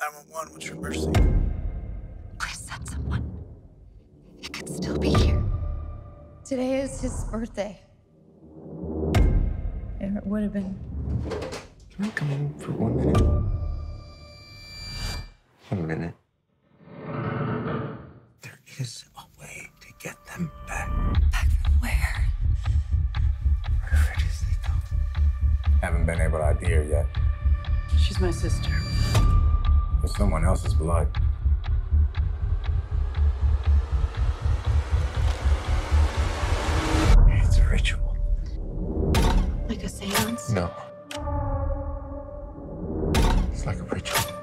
911, what's your emergency? Please send someone. He could still be here. Today is his birthday. It would have been. Can I come in for one minute? One minute. There is a way to get them back. Back from where? Wherever it is they go. Haven't been able to ID her yet. She's my sister. It's someone else's blood. It's a ritual. Like a seance? No. It's like a ritual.